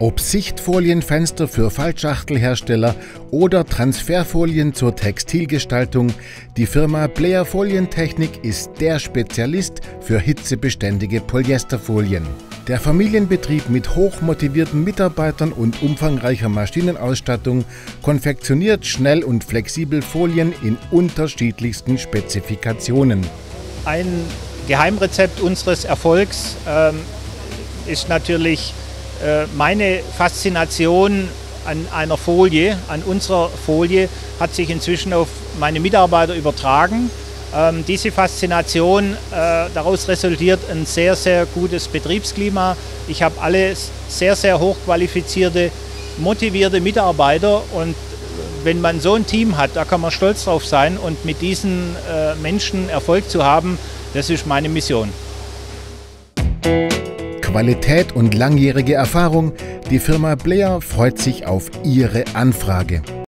Ob Sichtfolienfenster für Fallschachtelhersteller oder Transferfolien zur Textilgestaltung, die Firma Blair Folientechnik ist der Spezialist für hitzebeständige Polyesterfolien. Der Familienbetrieb mit hochmotivierten Mitarbeitern und umfangreicher Maschinenausstattung konfektioniert schnell und flexibel Folien in unterschiedlichsten Spezifikationen. Ein Geheimrezept unseres Erfolgs ähm, ist natürlich äh, meine Faszination an einer Folie, an unserer Folie, hat sich inzwischen auf meine Mitarbeiter übertragen. Ähm, diese Faszination, äh, daraus resultiert ein sehr, sehr gutes Betriebsklima. Ich habe alle sehr, sehr hochqualifizierte, motivierte Mitarbeiter und wenn man so ein Team hat, da kann man stolz drauf sein und mit diesen äh, Menschen Erfolg zu haben, das ist meine Mission. Qualität und langjährige Erfahrung, die Firma Blair freut sich auf Ihre Anfrage.